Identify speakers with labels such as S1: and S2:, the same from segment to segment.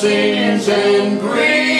S1: sins and griefs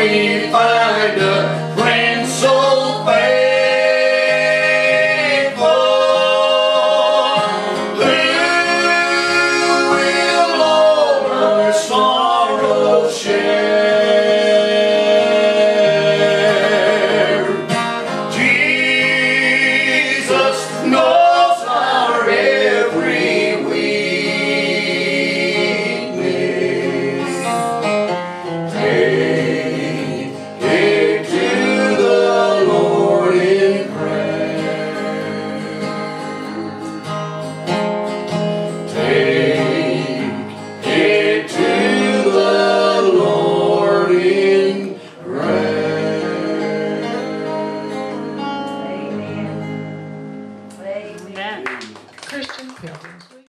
S1: always pilgrims.